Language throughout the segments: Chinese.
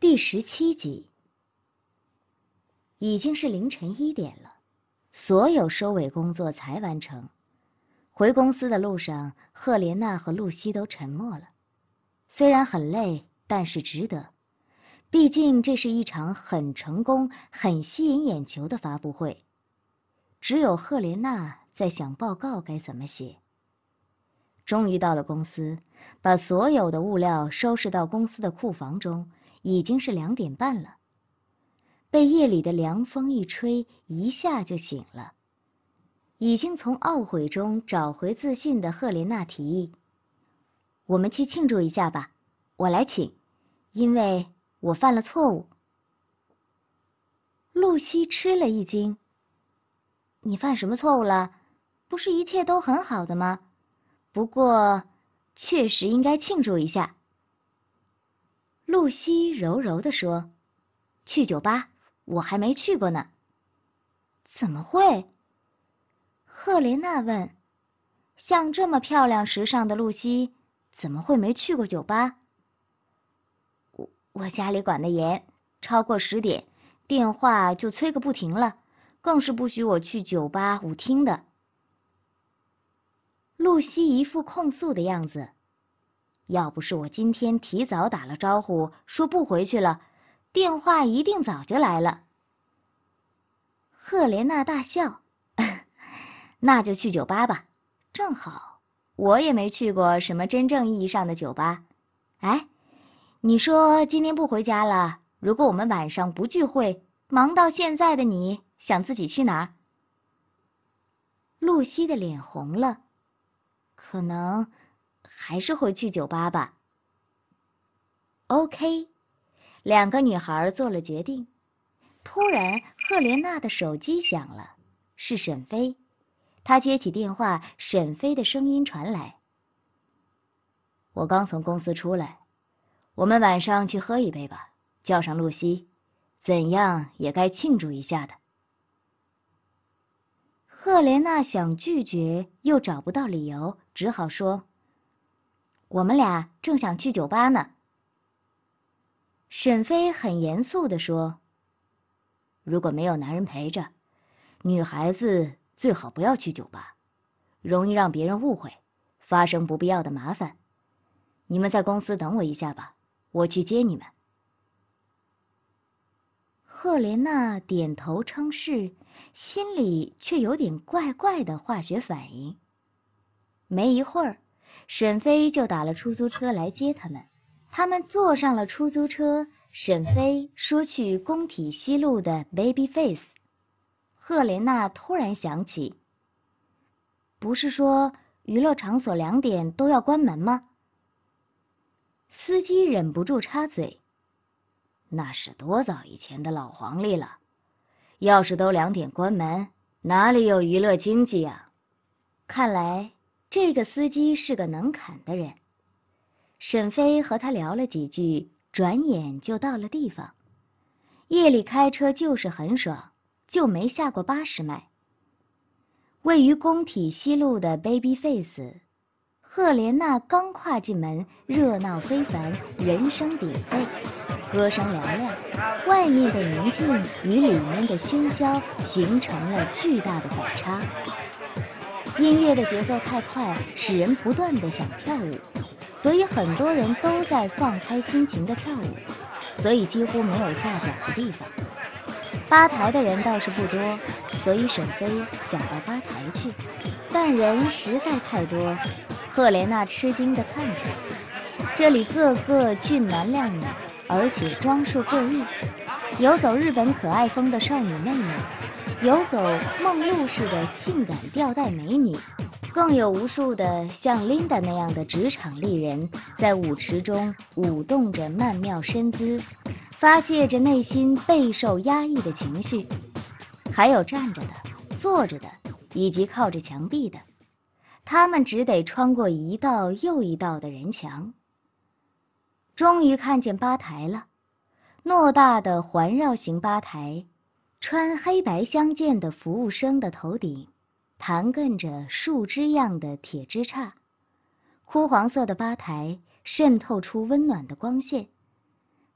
第十七集。已经是凌晨一点了，所有收尾工作才完成。回公司的路上，赫莲娜和露西都沉默了。虽然很累，但是值得。毕竟这是一场很成功、很吸引眼球的发布会。只有赫莲娜在想报告该怎么写。终于到了公司，把所有的物料收拾到公司的库房中，已经是两点半了。被夜里的凉风一吹，一下就醒了。已经从懊悔中找回自信的赫莲娜提议：“我们去庆祝一下吧，我来请，因为我犯了错误。”露西吃了一惊：“你犯什么错误了？不是一切都很好的吗？不过，确实应该庆祝一下。”露西柔柔地说：“去酒吧。”我还没去过呢。怎么会？赫莲娜问。像这么漂亮、时尚的露西，怎么会没去过酒吧？我我家里管得严，超过十点，电话就催个不停了，更是不许我去酒吧、舞厅的。露西一副控诉的样子。要不是我今天提早打了招呼，说不回去了。电话一定早就来了。赫莲娜大笑，那就去酒吧吧，正好我也没去过什么真正意义上的酒吧。哎，你说今天不回家了？如果我们晚上不聚会，忙到现在的你想自己去哪儿？露西的脸红了，可能还是会去酒吧吧。OK。两个女孩做了决定。突然，赫莲娜的手机响了，是沈飞。她接起电话，沈飞的声音传来：“我刚从公司出来，我们晚上去喝一杯吧，叫上露西，怎样也该庆祝一下的。”赫莲娜想拒绝，又找不到理由，只好说：“我们俩正想去酒吧呢。”沈飞很严肃地说：“如果没有男人陪着，女孩子最好不要去酒吧，容易让别人误会，发生不必要的麻烦。你们在公司等我一下吧，我去接你们。”赫莲娜点头称是，心里却有点怪怪的化学反应。没一会儿，沈飞就打了出租车来接他们。他们坐上了出租车。沈飞说去工体西路的 Baby Face。赫莲娜突然想起，不是说娱乐场所两点都要关门吗？司机忍不住插嘴：“那是多早以前的老黄历了，要是都两点关门，哪里有娱乐经济啊？”看来这个司机是个能侃的人。沈飞和他聊了几句，转眼就到了地方。夜里开车就是很爽，就没下过八十迈。位于工体西路的 Baby Face，赫莲娜刚跨进门，热闹非凡，人声鼎沸，歌声嘹亮，外面的宁静与里面的喧嚣形成了巨大的反差。音乐的节奏太快，使人不断的想跳舞。所以很多人都在放开心情的跳舞，所以几乎没有下脚的地方。吧台的人倒是不多，所以沈飞想到吧台去，但人实在太多。赫莲娜吃惊地看着，这里个个俊男靓女，而且装束各异，有走日本可爱风的少女妹妹，游走梦露式的性感吊带美女。更有无数的像琳达那样的职场丽人，在舞池中舞动着曼妙身姿，发泄着内心备受压抑的情绪。还有站着的、坐着的，以及靠着墙壁的，他们只得穿过一道又一道的人墙。终于看见吧台了，偌大的环绕型吧台，穿黑白相间的服务生的头顶。盘亘着树枝样的铁枝杈，枯黄色的吧台渗透出温暖的光线。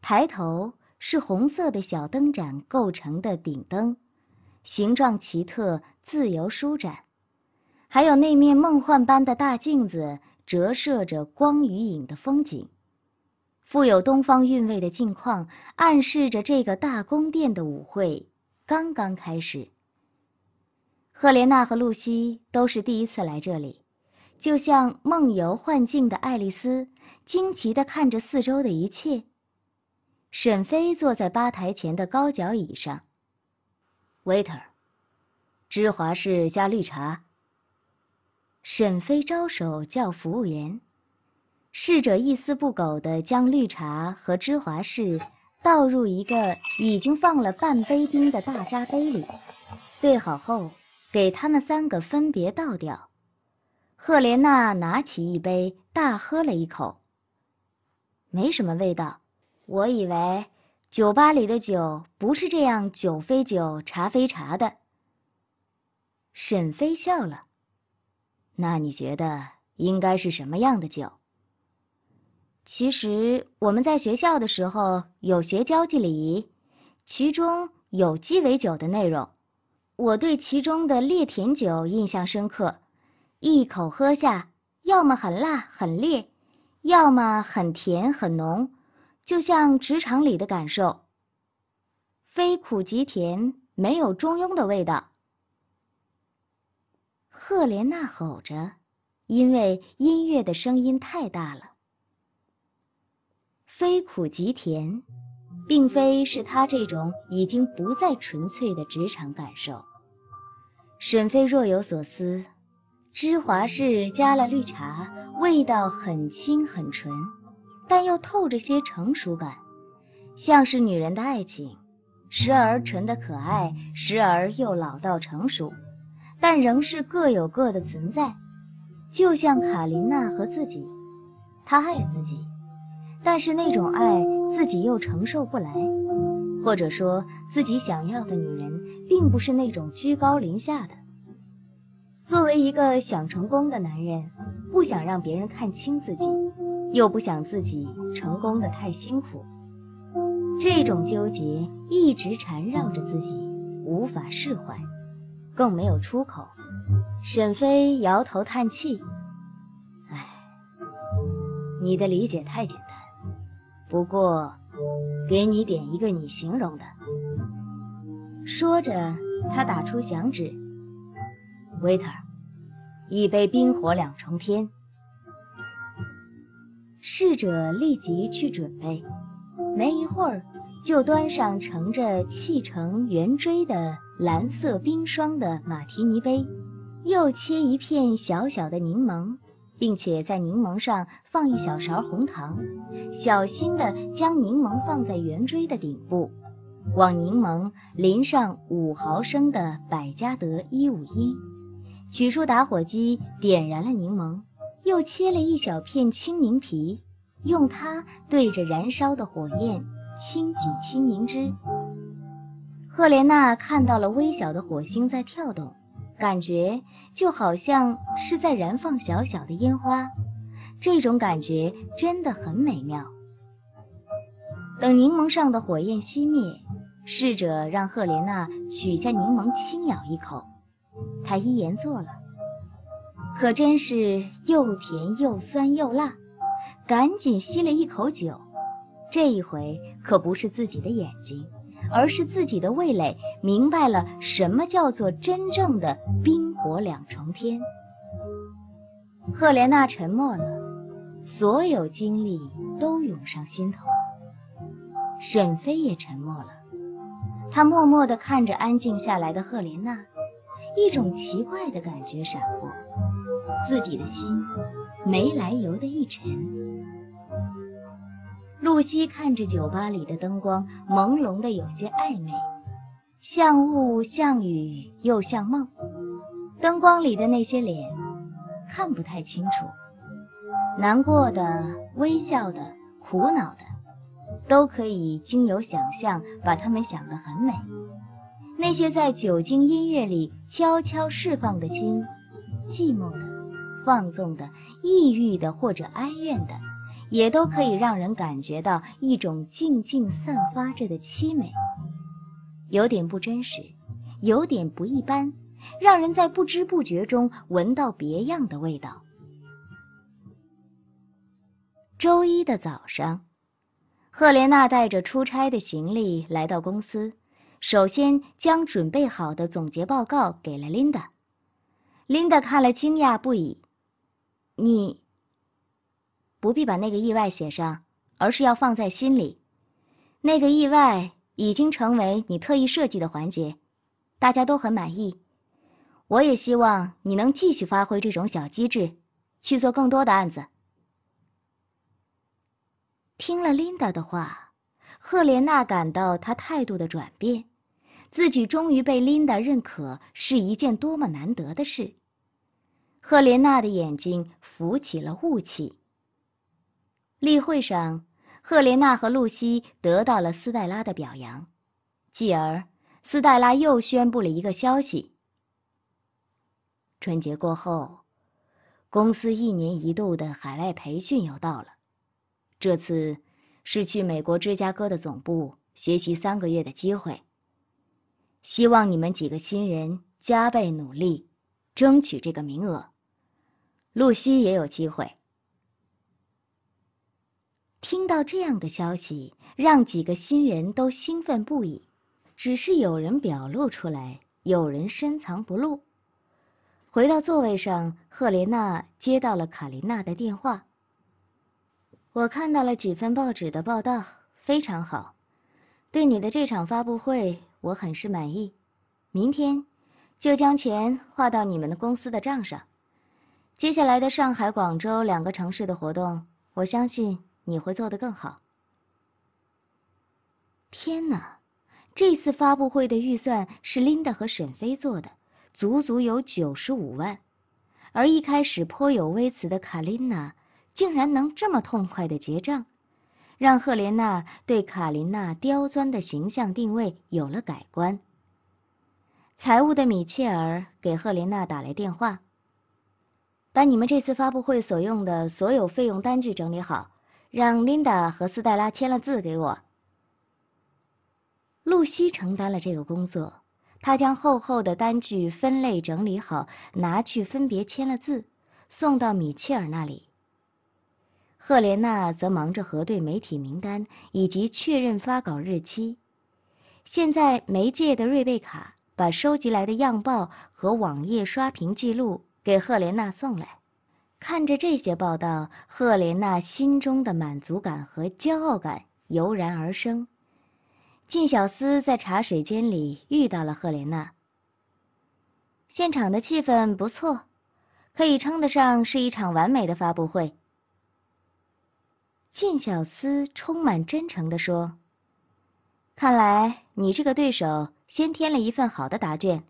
抬头是红色的小灯盏构成的顶灯，形状奇特，自由舒展。还有那面梦幻般的大镜子，折射着光与影的风景。富有东方韵味的镜框，暗示着这个大宫殿的舞会刚刚开始。赫莲娜和露西都是第一次来这里，就像梦游幻境的爱丽丝，惊奇地看着四周的一切。沈飞坐在吧台前的高脚椅上。waiter，芝华士加绿茶。沈飞招手叫服务员，侍者一丝不苟地将绿茶和芝华士倒入一个已经放了半杯冰的大扎杯里，兑好后。给他们三个分别倒掉。赫莲娜拿起一杯，大喝了一口。没什么味道。我以为酒吧里的酒不是这样，酒非酒，茶非茶的。沈飞笑了。那你觉得应该是什么样的酒？其实我们在学校的时候有学交际礼仪，其中有鸡尾酒的内容。我对其中的烈甜酒印象深刻，一口喝下，要么很辣很烈，要么很甜很浓，就像职场里的感受。非苦即甜，没有中庸的味道。赫莲娜吼着，因为音乐的声音太大了。非苦即甜，并非是他这种已经不再纯粹的职场感受。沈飞若有所思，芝华士加了绿茶，味道很轻很纯，但又透着些成熟感，像是女人的爱情，时而纯的可爱，时而又老到成熟，但仍是各有各的存在，就像卡琳娜和自己，她爱自己，但是那种爱自己又承受不来。或者说，自己想要的女人，并不是那种居高临下的。作为一个想成功的男人，不想让别人看轻自己，又不想自己成功的太辛苦，这种纠结一直缠绕着自己，无法释怀，更没有出口。沈飞摇头叹气：“唉，你的理解太简单。不过……”给你点一个你形容的。说着，他打出响指：“waiter，一杯冰火两重天。”侍者立即去准备，没一会儿，就端上盛着砌成圆锥的蓝色冰霜的马提尼杯，又切一片小小的柠檬。并且在柠檬上放一小勺红糖，小心地将柠檬放在圆锥的顶部，往柠檬淋上五毫升的百加得一五一，取出打火机点燃了柠檬，又切了一小片青柠皮，用它对着燃烧的火焰轻挤青柠汁。赫莲娜看到了微小的火星在跳动。感觉就好像是在燃放小小的烟花，这种感觉真的很美妙。等柠檬上的火焰熄灭，侍者让赫莲娜取下柠檬轻咬一口，她依言做了。可真是又甜又酸又辣，赶紧吸了一口酒，这一回可不是自己的眼睛。而是自己的味蕾明白了什么叫做真正的冰火两重天。赫莲娜沉默了，所有经历都涌上心头。沈飞也沉默了，他默默地看着安静下来的赫莲娜，一种奇怪的感觉闪过，自己的心没来由的一沉。露西看着酒吧里的灯光，朦胧的有些暧昧，像雾，像雨，又像梦。灯光里的那些脸，看不太清楚，难过的、微笑的、苦恼的，都可以经由想象把他们想得很美。那些在酒精音乐里悄悄释放的心，寂寞的、放纵的、抑郁的或者哀怨的。也都可以让人感觉到一种静静散发着的凄美，有点不真实，有点不一般，让人在不知不觉中闻到别样的味道。周一的早上，赫莲娜带着出差的行李来到公司，首先将准备好的总结报告给了琳达。琳达看了惊讶不已：“你……”不必把那个意外写上，而是要放在心里。那个意外已经成为你特意设计的环节，大家都很满意。我也希望你能继续发挥这种小机智，去做更多的案子。听了琳达的话，赫莲娜感到她态度的转变，自己终于被琳达认可是一件多么难得的事。赫莲娜的眼睛浮起了雾气。例会上，赫莲娜和露西得到了斯黛拉的表扬，继而斯黛拉又宣布了一个消息：春节过后，公司一年一度的海外培训又到了。这次是去美国芝加哥的总部学习三个月的机会。希望你们几个新人加倍努力，争取这个名额。露西也有机会。听到这样的消息，让几个新人都兴奋不已。只是有人表露出来，有人深藏不露。回到座位上，赫莲娜接到了卡琳娜的电话。我看到了几份报纸的报道，非常好。对你的这场发布会，我很是满意。明天就将钱划到你们的公司的账上。接下来的上海、广州两个城市的活动，我相信。你会做得更好。天哪，这次发布会的预算是琳达和沈飞做的，足足有九十五万，而一开始颇有微词的卡琳娜，竟然能这么痛快的结账，让赫莲娜对卡琳娜刁钻的形象定位有了改观。财务的米切尔给赫莲娜打来电话，把你们这次发布会所用的所有费用单据整理好。让琳达和斯黛拉签了字给我。露西承担了这个工作，她将厚厚的单据分类整理好，拿去分别签了字，送到米切尔那里。赫莲娜则忙着核对媒体名单以及确认发稿日期。现在媒介的瑞贝卡把收集来的样报和网页刷屏记录给赫莲娜送来。看着这些报道，赫莲娜心中的满足感和骄傲感油然而生。靳小司在茶水间里遇到了赫莲娜。现场的气氛不错，可以称得上是一场完美的发布会。靳小司充满真诚地说：“看来你这个对手先添了一份好的答卷，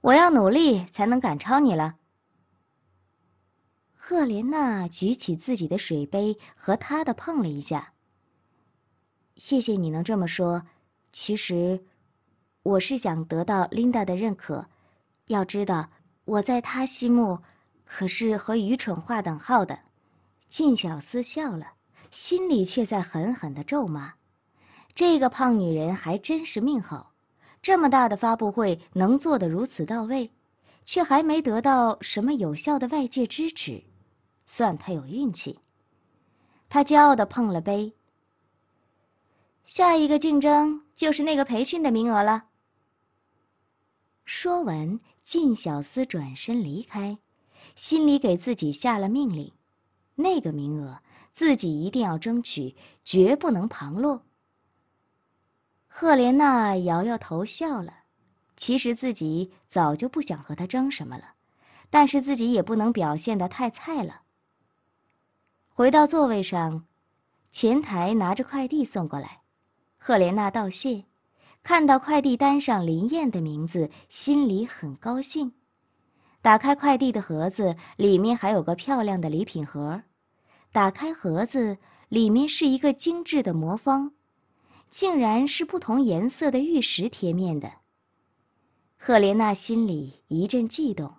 我要努力才能赶超你了。”赫莲娜举起自己的水杯，和他的碰了一下。谢谢你能这么说，其实，我是想得到琳达的认可。要知道，我在他心目，可是和愚蠢划等号的。靳小思笑了，心里却在狠狠的咒骂：这个胖女人还真是命好，这么大的发布会能做得如此到位，却还没得到什么有效的外界支持。算他有运气。他骄傲的碰了杯。下一个竞争就是那个培训的名额了。说完，靳小司转身离开，心里给自己下了命令：那个名额自己一定要争取，绝不能旁落。赫莲娜摇摇头笑了，其实自己早就不想和他争什么了，但是自己也不能表现的太菜了。回到座位上，前台拿着快递送过来，赫莲娜道谢，看到快递单上林燕的名字，心里很高兴。打开快递的盒子，里面还有个漂亮的礼品盒。打开盒子，里面是一个精致的魔方，竟然是不同颜色的玉石贴面的。赫莲娜心里一阵悸动，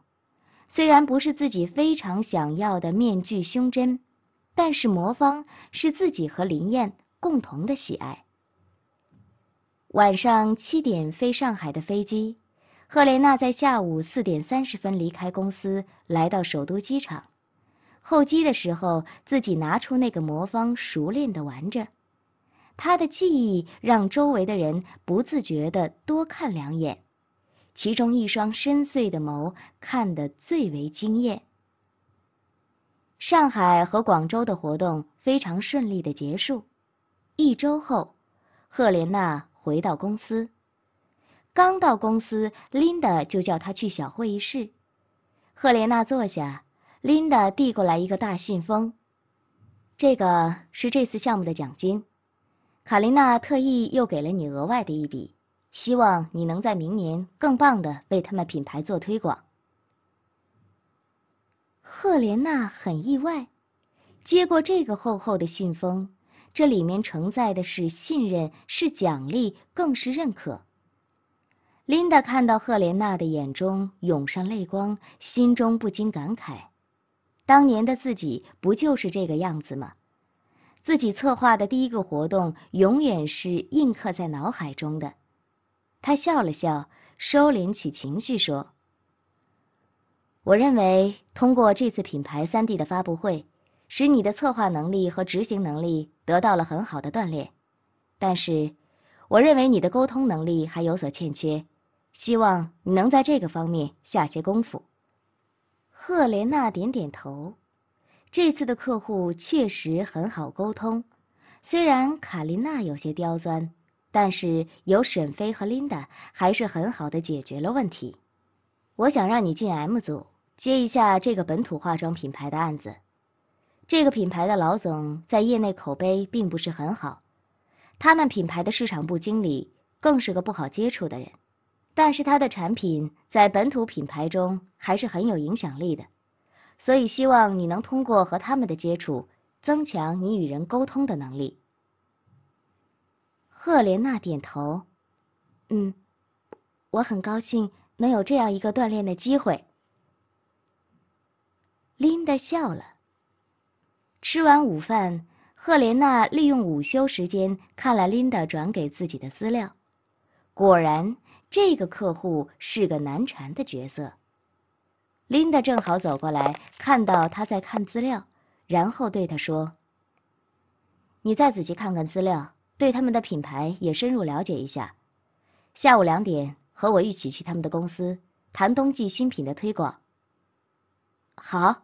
虽然不是自己非常想要的面具胸针。但是魔方是自己和林燕共同的喜爱。晚上七点飞上海的飞机，赫莲娜在下午四点三十分离开公司，来到首都机场。候机的时候，自己拿出那个魔方，熟练的玩着。他的技艺让周围的人不自觉地多看两眼，其中一双深邃的眸看得最为惊艳。上海和广州的活动非常顺利的结束。一周后，赫莲娜回到公司。刚到公司，琳达就叫她去小会议室。赫莲娜坐下，琳达递过来一个大信封，这个是这次项目的奖金。卡琳娜特意又给了你额外的一笔，希望你能在明年更棒的为他们品牌做推广。赫莲娜很意外，接过这个厚厚的信封，这里面承载的是信任，是奖励，更是认可。琳达看到赫莲娜的眼中涌上泪光，心中不禁感慨：当年的自己不就是这个样子吗？自己策划的第一个活动，永远是印刻在脑海中的。他笑了笑，收敛起情绪说：“我认为通过这次品牌三 D 的发布会，使你的策划能力和执行能力得到了很好的锻炼。但是，我认为你的沟通能力还有所欠缺，希望你能在这个方面下些功夫。”赫莲娜点点头。这次的客户确实很好沟通，虽然卡琳娜有些刁钻，但是有沈飞和琳达还是很好的解决了问题。我想让你进 M 组接一下这个本土化妆品牌的案子。这个品牌的老总在业内口碑并不是很好，他们品牌的市场部经理更是个不好接触的人，但是他的产品在本土品牌中还是很有影响力的。所以，希望你能通过和他们的接触，增强你与人沟通的能力。赫莲娜点头，嗯，我很高兴能有这样一个锻炼的机会。琳达笑了。吃完午饭，赫莲娜利用午休时间看了琳达转给自己的资料，果然，这个客户是个难缠的角色。琳达正好走过来，看到他在看资料，然后对他说：“你再仔细看看资料，对他们的品牌也深入了解一下。下午两点和我一起去他们的公司谈冬季新品的推广。”好。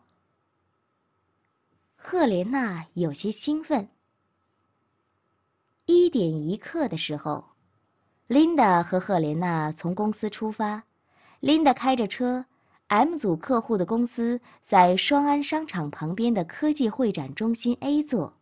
赫莲娜有些兴奋。一点一刻的时候，琳达和赫莲娜从公司出发，琳达开着车。M 组客户的公司在双安商场旁边的科技会展中心 A 座。